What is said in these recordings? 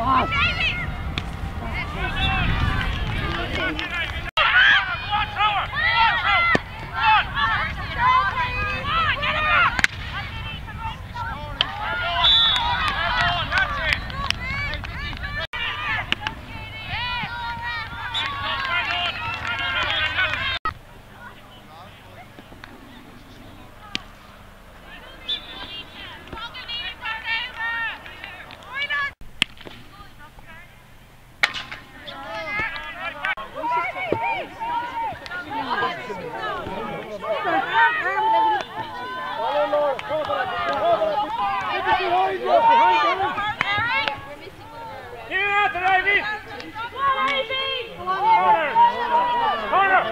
Come on. Captain Ivy! Ivy! Corner! Corner!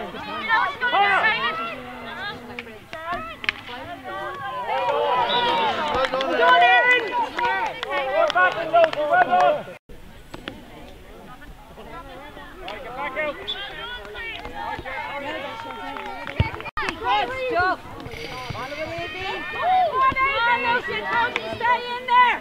Corner! John Aaron! We're back in those, well done! Right, get back out! Good stuff! Follow the lady! Come on, Ivy! Stay in there!